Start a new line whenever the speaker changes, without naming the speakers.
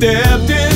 stepped in.